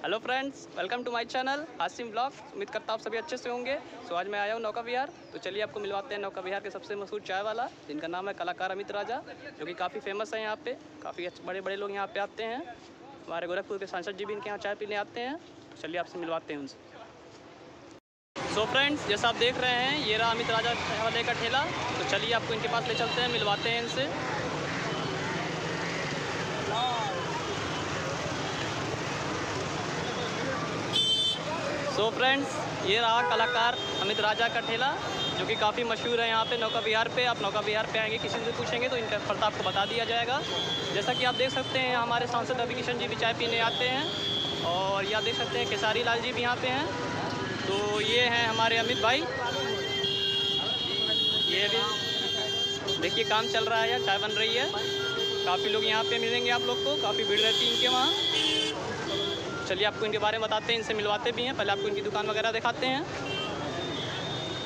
Hello friends welcome to my channel Asim blog उम्मीद करता आप सभी अच्छे से होंगे सो आज मैं आया हूँ नौका विहार तो चलिए आपको मिलवाते हैं नौका विहार के सबसे मशहूर चाय वाला जिनका नाम है कलाकार अमित राजा जो कि काफ़ी फ़ेमस है यहाँ पे काफ़ी बड़े बड़े लोग यहाँ पे आते हैं हमारे गोरखपुर के सांसद जी भी इनके यहाँ चाय पीने आते हैं तो चलिए आपसे मिलवाते हैं उनसे सो फ्रेंड्स जैसा आप देख रहे हैं ये रहा अमित राजा वाले का ठेला तो चलिए आपको इनके पास ले चलते हैं मिलवाते हैं इनसे सो so फ्रेंड्स ये रहा कलाकार अमित राजा का ठेला, जो कि काफ़ी मशहूर है यहाँ पे नौका विहार पे। आप नौका विहार पे आएँगे, किसी से पूछेंगे तो इनका फलता आपको बता दिया जाएगा। जैसा कि आप देख सकते हैं, हमारे सांसद रवि किशन जी भी चाय पीने आते हैं, और ये आप देख सकते हैं खेसारी लाल जी भी यहाँ पे हैं। तो ये हैं हमारे अमित भाई। ये भी, देखिए काम चल रहा है, चाय बन रही है। काफ़ी लोग यहाँ पे मिलेंगे आप लोग को, काफ़ी भीड़ रहती है इनके वहाँ। चलिए आपको इनके बारे में बताते हैं, इनसे मिलवाते भी हैं। पहले आपको इनकी दुकान वगैरह दिखाते हैं।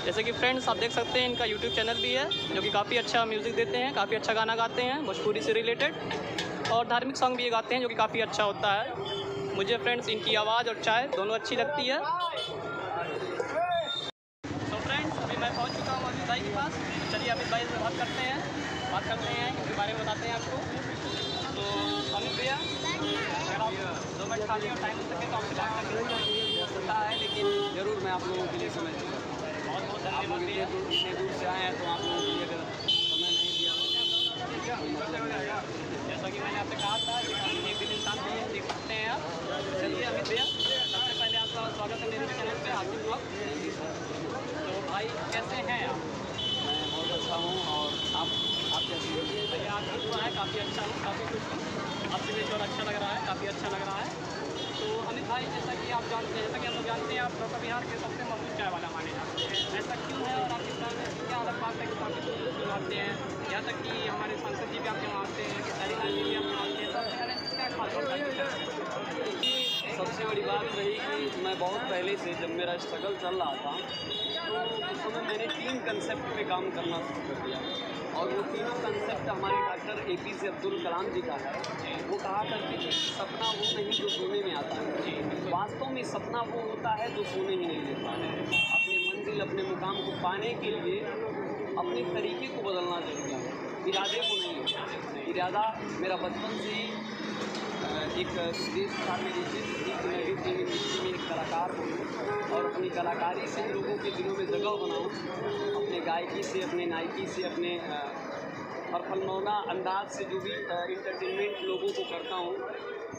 जैसे कि फ्रेंड्स आप देख सकते हैं, इनका यूट्यूब चैनल भी है, जो कि काफ़ी अच्छा म्यूज़िक देते हैं, काफ़ी अच्छा गाना गाते हैं, भोजपुरी से रिलेटेड और धार्मिक सॉन्ग भी ये गाते हैं, जो कि काफ़ी अच्छा होता है। मुझे फ्रेंड्स इनकी आवाज़ और चाय दोनों अच्छी लगती है। तो फ्रेंड्स अभी मैं पहुँच चुका हूँ भाई के पास। तो चलिए अमित भाई से बात करते हैं। बात करते हैं इसके बारे में बताते हैं आपको। तो अमित भैया अगर आप दो मिनट खाली और टाइम सके तो आपसे बात करके सकता है लेकिन ज़रूर मैं आप लोगों के लिए समय दूँगा बहुत बहुत आप लोग धन्यवाद भैया। इतने दूर से आए हैं तो आप लोगों के लिए अगर समय नहीं दिया। जैसा कि मैंने आपसे कहा था कि काफ़ी एक दिन इंसान भी है देख सकते हैं आप चलिए अमित भैया सबसे पहले आपका स्वागत है मेरे चैनल पे आसिफ ब्लॉग तो भाई कैसे हैं आप मैं बहुत अच्छा हूँ और आप आप कैसे हैं? भैया आपकी दुआ है काफ़ी अच्छा हूँ काफ़ी खुश हूँ आपसे भी और अच्छा लग रहा है काफ़ी अच्छा लग रहा है तो अमित भाई जैसा कि आप जानते हैं, जैसा कि हम जानते हैं, आप डॉक्टर बिहार के सबसे मशहूर चाय वाला माने जाते हैं। ऐसा क्यों है और आपके साथ में क्या अलग बात है कि दूर लोग आते हैं? यहाँ तक कि हमारे सांसद जी भी आपके वहाँ आते हैं खेसारी लाल जी भी आपके वहाँ हैं क्या देखिए, सबसे बड़ी बात रही कि मैं बहुत पहले से, जब मेरा स्ट्रगल चल रहा था तो मैंने तीन कंसेप्ट पे काम करना शुरू कर दिया। और वो तीनों कंसेप्ट हमारे doctor A P J Abdul Kalam ji का है। वो कहा करते थे, सपना वो नहीं जो सोने में आता है। वास्तव में सपना वो होता है जो सोने ही नहीं देता है। अपनी मंजिल, अपने मुकाम को पाने के लिए अपने तरीके को बदलना ज़रूरी है। इरादे को नहीं इरादा मेरा बचपन से एक देश था मेरी जिद थी कि मैं भी फ़िल्म इंडस्ट्री में एक कलाकार हूँ और अपनी कलाकारी से लोगों के दिलों में जगह बनाऊँ अपने गायकी से अपने नायकी से अपने अ, हरफलनौना अंदाज से जो भी इंटरटेनमेंट लोगों को करता हूँ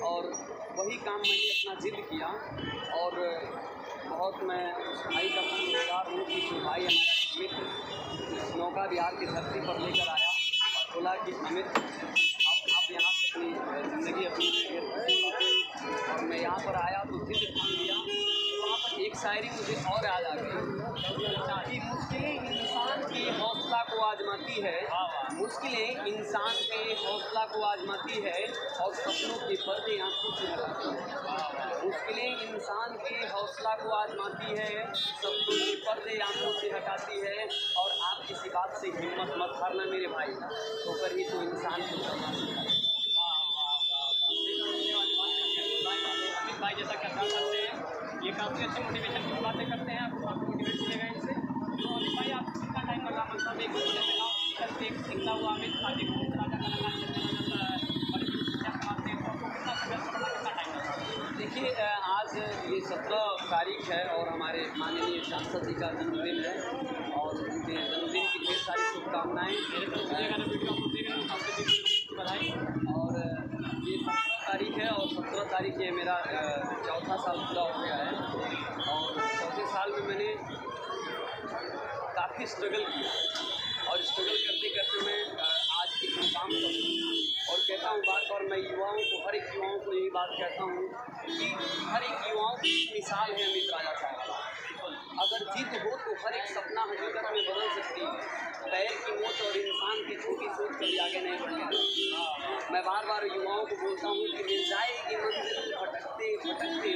और वही काम मैंने अपना जिद किया और बहुत मैं उस भाई का शुक्रगुजार हूँ कि जो भाई हमारा मित्र नौका बिहार की धरती पर लेकर आया और बोला कि अमित आप आप यहाँ से अपनी ज़िंदगी अपनी। और मैं यहाँ पर आया तो जिद ठान लिया एक शायरी मुझे और याद आ गई। कि मुश्किलें इंसान के हौसला को आजमाती है। मुश्किलें इंसान के हौसला को आजमाती है और सपनों के पर्दे आँखों से हटाती है। मुश्किलें इंसान के हौसला को आजमाती है, सपनों के पर्दे आँखों से हटाती है और आप किसी बात से हिम्मत मत हारना मेरे भाई। ठोकर ही तो इंसान को काफ़ी अच्छे मोटिवेशन की बातें करते हैं आपको काफ़ी मोटिवेट मिलेगा इनसे तो अमित भाई आप कितना टाइम लगा मतलब एक के एक सीखता हुआ आज एक राजा लगा देखिए आज ये सत्रह तारीख है और हमारे माननीय सांसद जी का जन्मदिन है और उनके जन्मदिन की ढेर सारी शुभकामनाएँ। बधाई और ये सत्रह तारीख है और सत्रह तारीख ये मेरा चौथा साल पूरा हो गया है। साल में मैंने काफ़ी स्ट्रगल किया। और स्ट्रगल करते करते मैं आज एक मुकाम पर और कहता हूँ बात और मैं युवाओं को, हर एक युवाओं को यही बात कहता हूँ कि हर एक युवाओं की मिसाल है अमित राजा साहब। अगर जीत हो तो हर एक सपना हकीकत में बदल सकती है। पैर की मोच और इंसान की छोटी सोच कभी आगे नहीं बढ़ेगा मैं बार बार युवाओं को बोलता हूँ कि मिल जाएगी मंजिल, भटकते भटकते,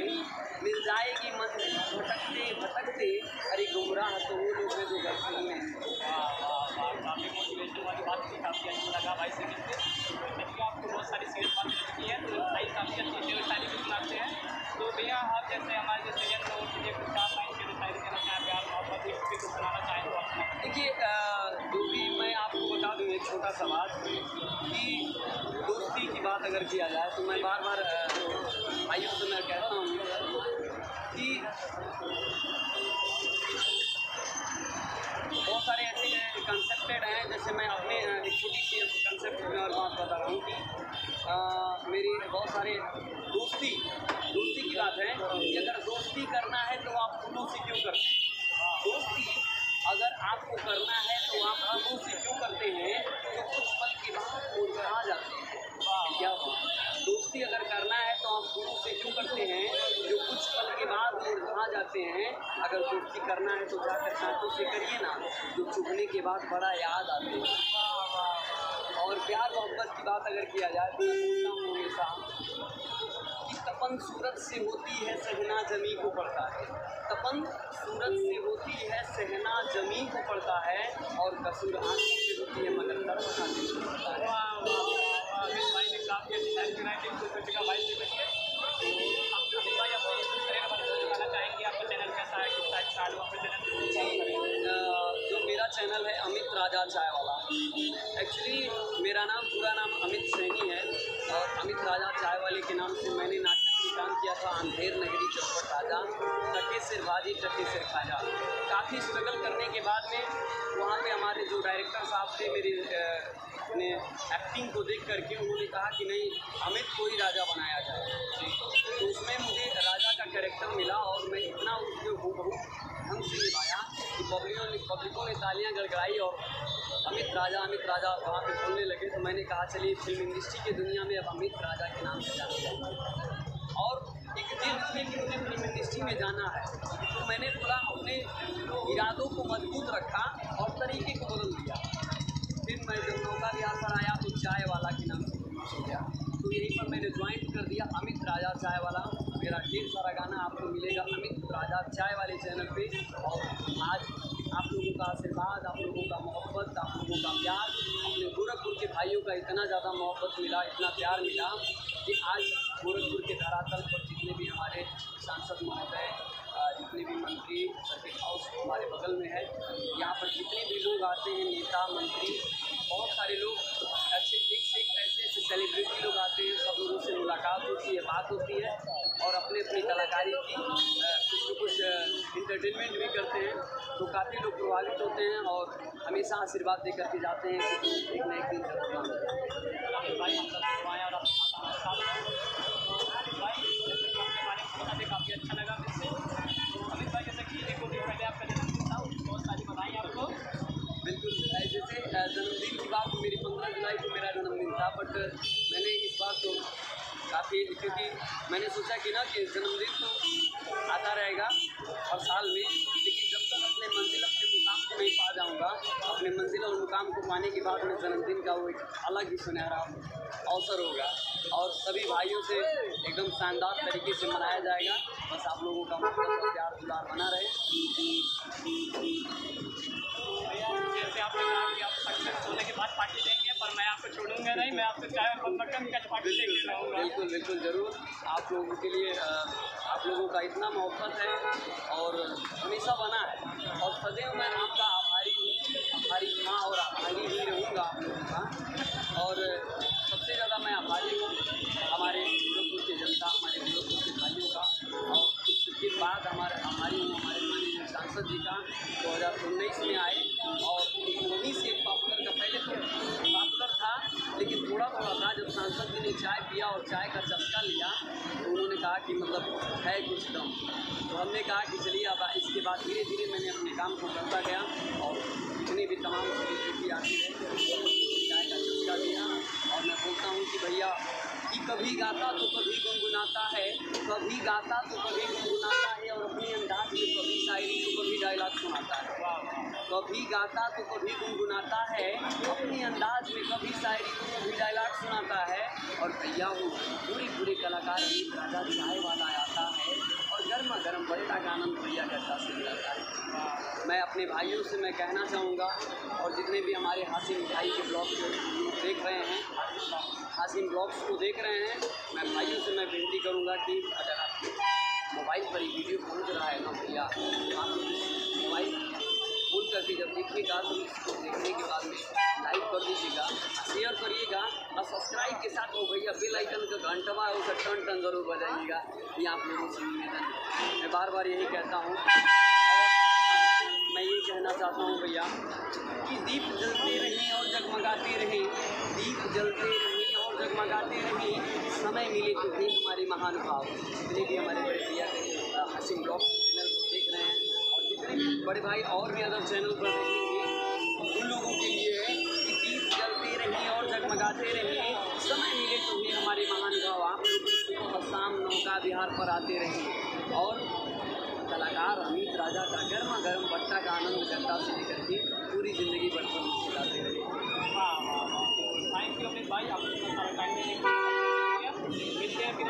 मिल जाएगी मंजिल, भटकते भटकते। अरे गुमराह तो वो लोग छोटा सा बात कि दोस्ती की बात अगर किया जाए तो मैं बार बार भाइयों से मैं कहता हूँ कि बहुत सारे ऐसे कंसेप्टेड हैं, जैसे मैं अपने एक छोटी सी कंसेप्ट में और बात बता रहा हूँ कि मेरी बहुत सारे दोस्ती दोस्ती की बात है कि अगर दोस्ती करना है तो आप फूलों से क्यों करते हैं? दोस्ती अगर आपको करना है तो आप फूलों से क्यों करते हैं? जाते हैं, अगर दोस्ती करना है तो जाकर कांटों से करिए ना, जो चुभने के बाद बड़ा याद आते हैं। और प्यार मोहब्बत की बात अगर किया जाए तो हमेशा, कि तपन सूरत से होती है, सहना जमी को पड़ता है। तपन सूरत से होती है, सहना जमी को पड़ता है, और कसूर आँखों से होती है, मगर दर्द आँखों को पड़ता है। एक्चुअली मेरा नाम पूरा नाम अमित सैनी है और अमित राजा चाय वाले के नाम से मैंने नाटक में काम किया था अंधेर नगरी चौपट राजा टके सिर भाजी टके सिर खाजा काफ़ी स्ट्रगल करने के बाद में वहाँ पे हमारे जो डायरेक्टर साहब थे मेरी अपने एक्टिंग को देख करके उन्होंने कहा कि नहीं अमित को ही राजा बनाया जाए तो उसमें मुझे राजा का कैरेक्टर मिला और मैं इतना उसमें हूबहू ढंग से निभाया कि पब्लिकों ने पब्लिकों ने तालियाँ गड़गड़ाई और अमित राजा अमित राजा वहाँ पे बोलने लगे तो मैंने कहा, चलिए फ़िल्म इंडस्ट्री की दुनिया में अब अमित राजा के नाम से जाना जाए और एक दिन थी कि मुझे फ़िल्म इंडस्ट्री में जाना है। तो मैंने थोड़ा अपने इरादों को मज़बूत रखा और तरीके को बदल दिया। फिर मैं जब नौका विहार पर आया तो चाय वाला के नाम से गया। तो यहीं पर मैंने ज्वाइन कर दिया अमित राजा चाय वाला मेरा ढेर सारा गाना आपको मिलेगा अमित राजा चाय वाले चैनल पे। और आज आप लोगों का आशीर्वाद, आप लोगों का मोहब्बत, आप लोगों का प्यार। अपने गोरखपुर के भाइयों का इतना ज़्यादा मोहब्बत मिला, इतना प्यार मिला कि आज गोरखपुर के धरातल पर जितने भी हमारे सांसद महोदय जितने भी मंत्री सर्किट हाउस हमारे बगल में है, यहाँ पर जितने भी लोग आते हैं, नेता, मंत्री, बहुत सारे लोग अच्छे, एक से एक ऐसे ऐसे सेलिब्रिटी लोग आते हैं, सब लोगों से मुलाकात होती है, बात होती है और अपने अपनी कलाकारी की कुछ इंटरटेनमेंट भी करते हैं तो काफ़ी लोग प्रभावित होते हैं और हमेशा आशीर्वाद दे करके जाते हैं कि एक न एक दिन कि काफ़ी अच्छा लगा मुझसे तो अमित भाई, जैसे कि एक पहले आपका जन्मदिन था बहुत सारी बधाई आपको। बिल्कुल जैसे जन्मदिन की बात, मेरी पंद्रह जुलाई को मेरा जन्मदिन था बट मैंने इस बार तो काफ़ी, क्योंकि मैंने सोचा कि ना कि जन्मदिन तो मुकाम को बाद में जन्मदिन का वो एक अलग ही सुनहरा अवसर होगा। और सभी भाइयों से एकदम शानदार तरीके से मनाया जाएगा। बस आप लोगों का और प्यार दुलार बना रहे। भैया जैसे आपने कहा कि आप सक्सेस होने के बाद पार्टी देंगे पर मैं आपको छोड़ूँगा नहीं मैं आपसे पार्टी लेके रहूँगा। बिल्कुल बिल्कुल ज़रूर। आप लोगों के लिए आप लोगों का इतना मोहब्बत है और हमेशा बना है। और सदैव मैं आपका आभारी हूँ आभारी माँ और ही रहूँगा और सबसे ज़्यादा मैं आभारी हूँ हमारे गोरखपुर की जनता, हमारे गोरखपुर के भाइयों का और उसके बाद हमारे आभारी हूँ हमारे माननीय सांसद जी का दो हज़ार उन्नीस में आए और उन्हीं से पॉपुलर का पहले तो पॉपुलर था, लेकिन थोड़ा थोड़ा था जब सांसद जी ने चाय पिया और चाय का चस्का लिया तो उन्होंने कहा कि मतलब है कुछ दम। तो हमने कहा कि चलिए अब इसके बाद धीरे धीरे मैंने अपने काम को करता गया और जितनी भी तमाम सेलिब्रिटी आती है चाय का चस्का दिया और मैं बोलता हूँ कि भैया, कि कभी गाता तो कभी गुनगुनाता है, कभी गाता तो कभी गुनगुनाता है और अपने अंदाज में कभी शायरी तो कभी डायलॉग सुनाता है। कभी गाता तो कभी गुनगुनाता है, अपने अंदाज में कभी शायरी तो कभी डायलॉग सुनाता है। और भैया, वो पूरे पूरे कलाकार अमित राजा चाय वाला आता है। गर्मा गर्म बड़ेटा का आनंद भैया साथ से जाता है मैं अपने भाइयों से मैं कहना चाहूँगा, और जितने भी हमारे हासिम भाई के ब्लॉग को देख रहे हैं हासिम ब्लॉग्स को देख रहे हैं, मैं भाइयों से मैं विनती करूँगा कि अगर आप मोबाइल पर ही वीडियो पहुँच रहा है ना भैया, आप मोबाइल खोल करके जब देखिएगा तो इसको देखने के बाद में लाइक कर दीजिएगा। शेयर करिएगा और सब्सक्राइब के साथ वो भैया बेल आइकन का घंटवा है उसका टन टन ज़रूर बजाइएगा। ये आप लोगों से निवेदन मैं बार बार यही कहता हूँ। मैं ये कहना चाहता हूँ भैया कि दीप जलते रहें और जगमगाते रहें। दीप जलते रहें और जगमगाते रहें। समय मिले तो भी हमारे महानुभाव। जितने भी हमारे बड़े भैया हसीम रहे बड़े भाई और भी अदर चैनल पर उन लोगों के लिए है कि दीप जलते रहें और जगमगाते रहें। समय मिले तो भी हमारे महानुभाव आप लोग सुबह शाम नौका बिहार पर आते रहें। और कलाकार अमित राजा का गर्मा गर्म भट्टा का आनंद जनता से लेकर के पूरी ज़िंदगी भर पर खिलाते रहे। थैंक यू अमित भाई। आपको इतना सारा टाइम देने के लिए मिलते हैं फिर